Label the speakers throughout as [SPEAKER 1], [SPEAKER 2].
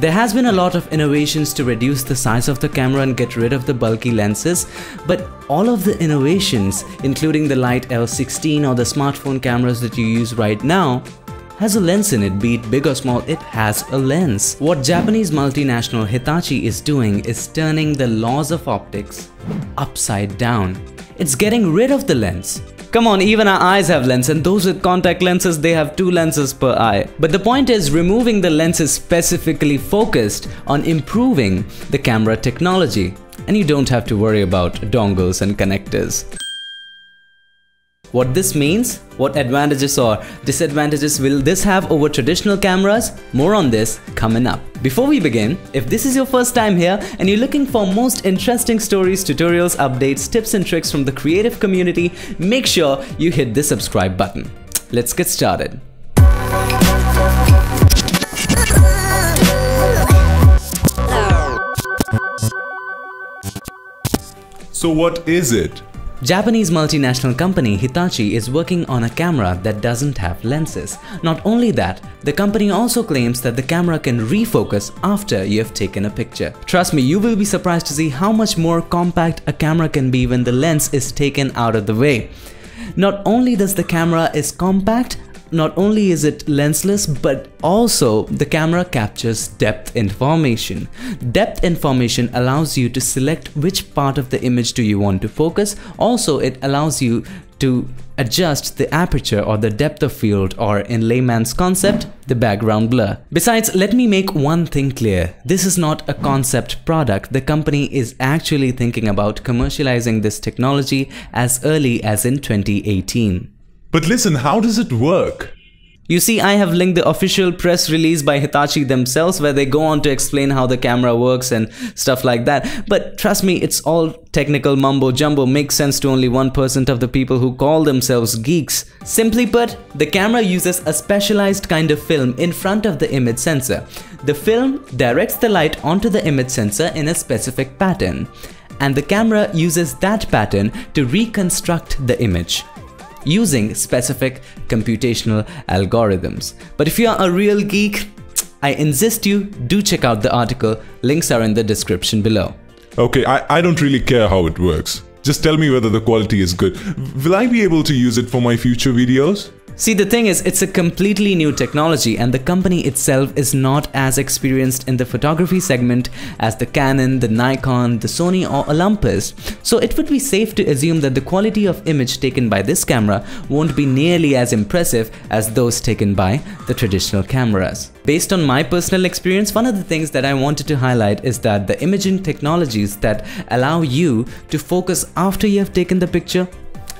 [SPEAKER 1] There has been a lot of innovations to reduce the size of the camera and get rid of the bulky lenses, but all of the innovations, including the Light L16 or the smartphone cameras that you use right now, has a lens in it, be it big or small, it has a lens. What Japanese multinational Hitachi is doing is turning the laws of optics upside down. It's getting rid of the lens. Come on, even our eyes have lenses and those with contact lenses, they have two lenses per eye. But the point is removing the lens is specifically focused on improving the camera technology. And you don't have to worry about dongles and connectors. What this means, what advantages or disadvantages will this have over traditional cameras? More on this coming up. Before we begin, if this is your first time here and you're looking for most interesting stories, tutorials, updates, tips and tricks from the creative community, make sure you hit the subscribe button. Let's get started.
[SPEAKER 2] So what is it?
[SPEAKER 1] Japanese multinational company Hitachi is working on a camera that doesn't have lenses. Not only that, the company also claims that the camera can refocus after you have taken a picture. Trust me, you will be surprised to see how much more compact a camera can be when the lens is taken out of the way. Not only does the camera is compact, not only is it lensless, but also the camera captures depth information. Depth information allows you to select which part of the image do you want to focus. Also, it allows you to adjust the aperture or the depth of field or in layman's concept, the background blur. Besides, let me make one thing clear. This is not a concept product. The company is actually thinking about commercializing this technology as early as in 2018.
[SPEAKER 2] But listen, how does it work?
[SPEAKER 1] You see, I have linked the official press release by Hitachi themselves where they go on to explain how the camera works and stuff like that. But trust me, it's all technical mumbo jumbo, makes sense to only 1% of the people who call themselves geeks. Simply put, the camera uses a specialized kind of film in front of the image sensor. The film directs the light onto the image sensor in a specific pattern. And the camera uses that pattern to reconstruct the image using specific computational algorithms. But if you are a real geek, I insist you do check out the article, links are in the description below.
[SPEAKER 2] Okay, I, I don't really care how it works. Just tell me whether the quality is good. Will I be able to use it for my future videos?
[SPEAKER 1] See, the thing is, it's a completely new technology and the company itself is not as experienced in the photography segment as the Canon, the Nikon, the Sony or Olympus. So it would be safe to assume that the quality of image taken by this camera won't be nearly as impressive as those taken by the traditional cameras. Based on my personal experience, one of the things that I wanted to highlight is that the imaging technologies that allow you to focus after you have taken the picture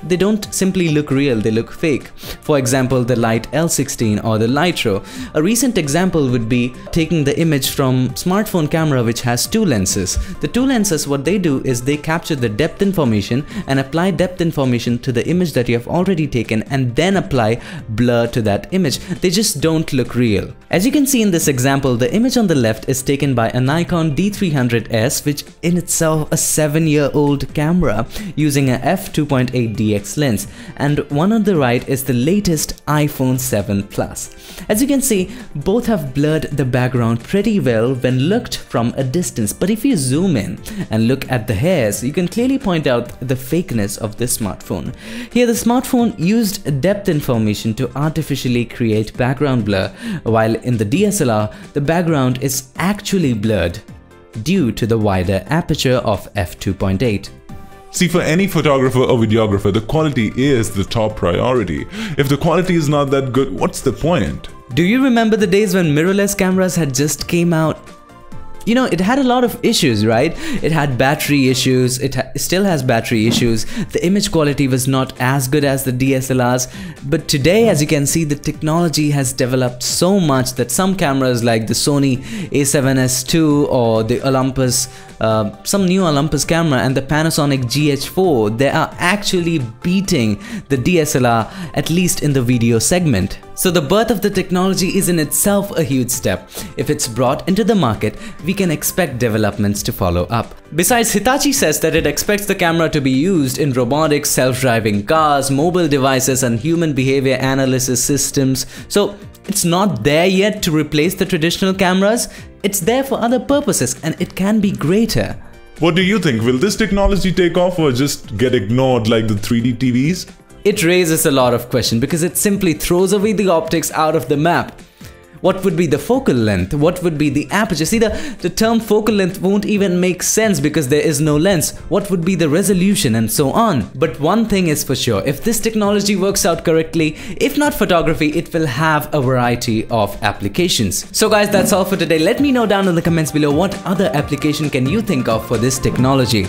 [SPEAKER 1] they don't simply look real, they look fake. For example, the Light L16 or the Lytro. A recent example would be taking the image from smartphone camera which has two lenses. The two lenses, what they do is they capture the depth information and apply depth information to the image that you have already taken and then apply blur to that image. They just don't look real. As you can see in this example, the image on the left is taken by a Nikon D300S which in itself a 7 year old camera using a f2.8D DX lens and one on the right is the latest iPhone 7 Plus. As you can see, both have blurred the background pretty well when looked from a distance but if you zoom in and look at the hairs, you can clearly point out the fakeness of this smartphone. Here the smartphone used depth information to artificially create background blur while in the DSLR, the background is actually blurred due to the wider aperture of f2.8.
[SPEAKER 2] See, for any photographer or videographer, the quality is the top priority. If the quality is not that good, what's the point?
[SPEAKER 1] Do you remember the days when mirrorless cameras had just came out you know, it had a lot of issues, right? It had battery issues, it ha still has battery issues, the image quality was not as good as the DSLRs, but today, as you can see, the technology has developed so much that some cameras like the Sony a7S II or the Olympus, uh, some new Olympus camera and the Panasonic GH4, they are actually beating the DSLR, at least in the video segment. So the birth of the technology is in itself a huge step. If it's brought into the market, we can expect developments to follow up. Besides, Hitachi says that it expects the camera to be used in robotics, self-driving cars, mobile devices and human behavior analysis systems. So It's not there yet to replace the traditional cameras, it's there for other purposes and it can be greater.
[SPEAKER 2] What do you think? Will this technology take off or just get ignored like the 3D TVs?
[SPEAKER 1] It raises a lot of questions because it simply throws away the optics out of the map. What would be the focal length? What would be the aperture? See, the, the term focal length won't even make sense because there is no lens. What would be the resolution and so on? But one thing is for sure, if this technology works out correctly, if not photography, it will have a variety of applications. So guys, that's all for today. Let me know down in the comments below what other application can you think of for this technology.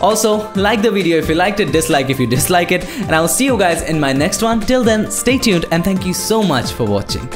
[SPEAKER 1] Also, like the video if you liked it, dislike if you dislike it, and I'll see you guys in my next one. Till then, stay tuned and thank you so much for watching.